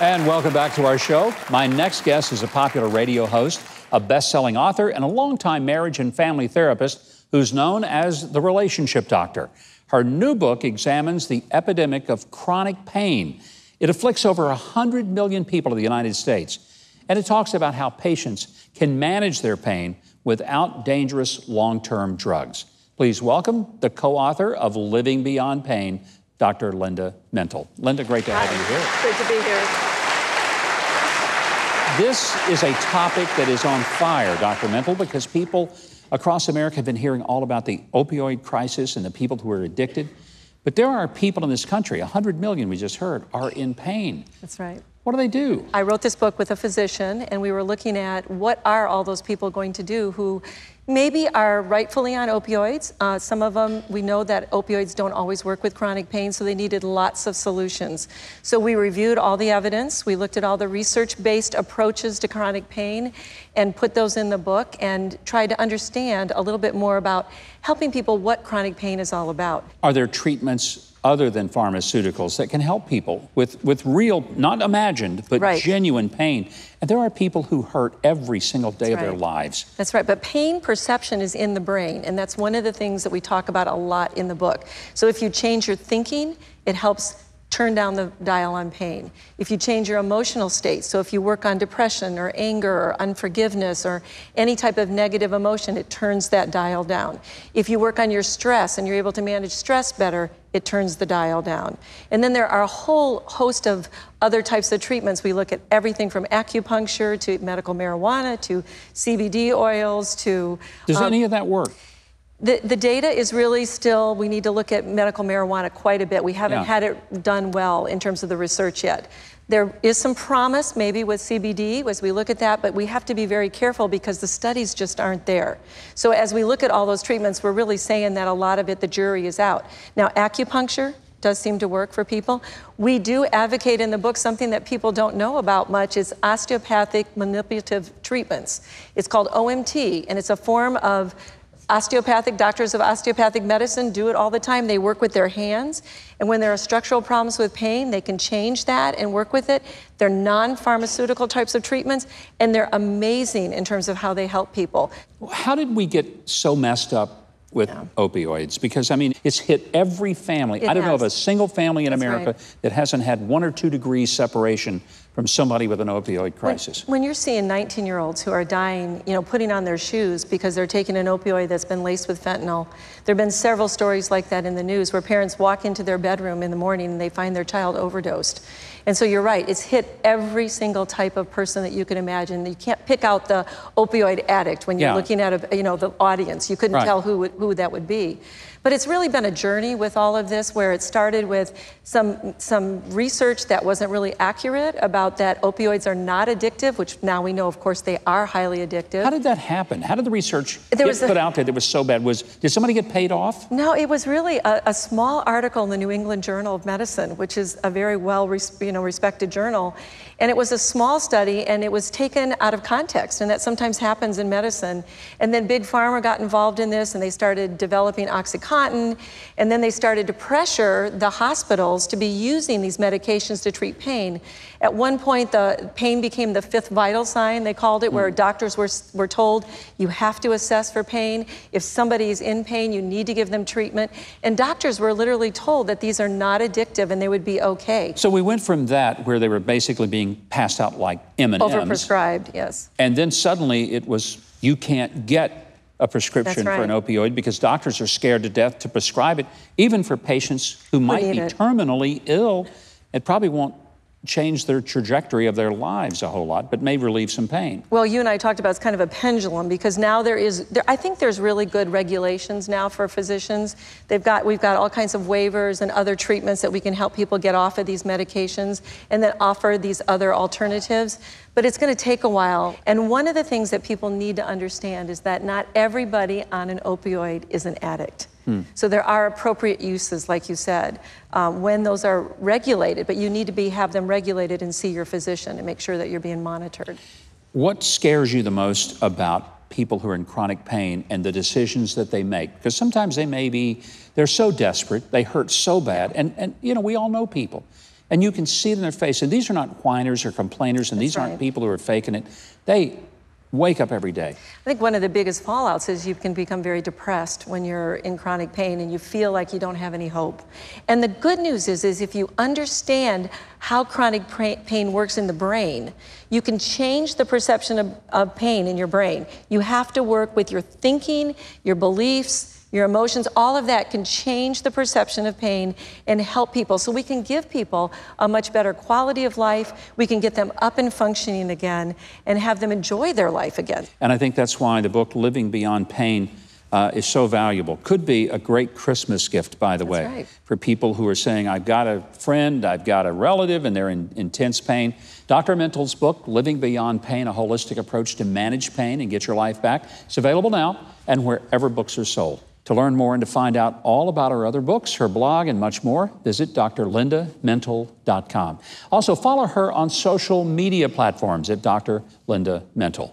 And welcome back to our show. My next guest is a popular radio host, a best selling author, and a longtime marriage and family therapist who's known as the relationship doctor. Her new book examines the epidemic of chronic pain. It afflicts over 100 million people in the United States, and it talks about how patients can manage their pain without dangerous long term drugs. Please welcome the co author of Living Beyond Pain, Dr. Linda Mintle. Linda, great to have Hi. you here. Good to be here. This is a topic that is on fire, Dr. Mintle, because people across America have been hearing all about the opioid crisis and the people who are addicted. But there are people in this country, 100 million we just heard, are in pain. That's right. What do they do? I wrote this book with a physician, and we were looking at what are all those people going to do who maybe are rightfully on opioids. Uh, some of them, we know that opioids don't always work with chronic pain, so they needed lots of solutions. So we reviewed all the evidence, we looked at all the research based approaches to chronic pain, and put those in the book and tried to understand a little bit more about helping people what chronic pain is all about. Are there treatments other than pharmaceuticals that can help people with, with real, not imagined, but Right. genuine pain? And there are people who hurt every single day of their lives. That's right, but pain perception is in the brain, and that's one of the things that we talk about a lot in the book. So if you change your thinking, it helps turn down the dial on pain. If you change your emotional state, so if you work on depression or anger or unforgiveness or any type of negative emotion, it turns that dial down. If you work on your stress and you're able to manage stress better, it turns the dial down. And then there are a whole host of other types of treatments. We look at everything from acupuncture to medical marijuana to CBD oils to. Does um, any of that work? The, the data is really still, we need to look at medical marijuana quite a bit. We haven't Yeah. had it done well in terms of the research yet. There is some promise maybe with CBD as we look at that, but we have to be very careful because the studies just aren't there. So as we look at all those treatments, we're really saying that a lot of it, the jury is out. Now, acupuncture does seem to work for people. We do advocate in the book something that people don't know about much is osteopathic manipulative treatments. It's called OMT, and it's a form of Osteopathic doctors of osteopathic medicine do it all the time. They work with their hands, and when there are structural problems with pain, they can change that and work with it. They're non pharmaceutical types of treatments, and they're amazing in terms of how they help people. How did we get so messed up with opioids? Because, I mean, it's hit every family. It I don't know of a single family in That's America right. that hasn't had one or two degrees separation from somebody with an opioid crisis. When you're seeing 19 year olds who are dying, you know, putting on their shoes because they're taking an opioid that's been laced with fentanyl, there have been several stories like that in the news where parents walk into their bedroom in the morning and they find their child overdosed. And so you're right, it's hit every single type of person that you can imagine. You can't pick out the opioid addict when you're Yeah. looking at a, you know, the audience. You couldn't Right. tell who, who that would be. But it's really been a journey with all of this where it started with some, some research that wasn't really accurate about that opioids are not addictive, which now we know, of course, they are highly addictive. How did that happen? How did the research There get was a- put out there that was so bad? Was did somebody get paid off? No, it was really a, a small article in the New England Journal of Medicine, which is a very well res, you know, respected journal. And it was a small study and it was taken out of context. And that sometimes happens in medicine. And then Big Pharma got involved in this and they started developing Oxycontin. And then they started to pressure the hospitals to be using these medications to treat pain. At one point, the pain became the fifth vital sign, they called it, where hmm. doctors were, were told you have to assess for pain. If somebody is in pain, you need to give them treatment. And doctors were literally told that these are not addictive and they would be okay. So we went from that, where they were basically being passed out like M&Ms, Overprescribed, yes. and then suddenly it was you can't get a prescription That's for an opioid because doctors are scared to death to prescribe it, even for patients who might be it. terminally ill. It probably won't change their trajectory of their lives a whole lot, but may relieve some pain. Well, you and I talked about it's kind of a pendulum because now there is, there, I think there's really good regulations now for physicians. They've got, we've got all kinds of waivers and other treatments that we can help people get off of these medications and then offer these other alternatives. But it's going to take a while. And one of the things that people need to understand is that not everybody on an opioid is an addict. So there are appropriate uses, like you said, um, when those are regulated, but you need to be have them regulated and see your physician and make sure that you're being monitored. What scares you the most about people who are in chronic pain and the decisions that they make? Because sometimes they may be, they're so desperate, they hurt so bad, and, and you know, we all know people. And you can see it in their face. And these are not whiners or complainers, and these right. aren't people who are faking it. They wake up every day. I think one of the biggest fallouts is you can become very depressed when you're in chronic pain and you feel like you don't have any hope. And the good news is, is if you understand how chronic pain works in the brain, you can change the perception of, of pain in your brain. You have to work with your thinking, your beliefs, your emotions, all of that can change the perception of pain and help people. So we can give people a much better quality of life. We can get them up and functioning again and have them enjoy their life again. And I think that's why the book Living Beyond Pain uh, is so valuable. Could be a great Christmas gift, by the That's way, right. for people who are saying, I've got a friend, I've got a relative, and they're in intense pain. Dr. Mintle's book, Living Beyond Pain, a holistic approach to manage pain and get your life back, is available now and wherever books are sold. To learn more and to find out all about her other books, her blog, and much more, visit drlindamintle.com. Also, follow her on social media platforms at Dr. Linda Mintle.